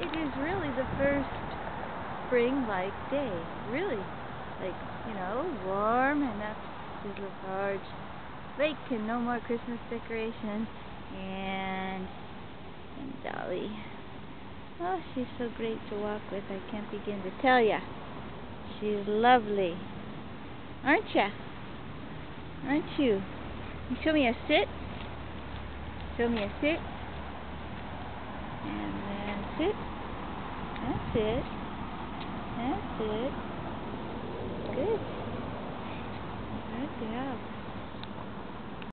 It is really the first spring-like day. Really. Like, you know, warm and up to the Lafarge Lake and no more Christmas decorations. And, and Dolly. Oh, she's so great to walk with. I can't begin to tell ya. She's lovely. Aren't ya? Aren't you? You show me a sit. Show me a sit. And then sit. That's it. That's it. Good. Good job.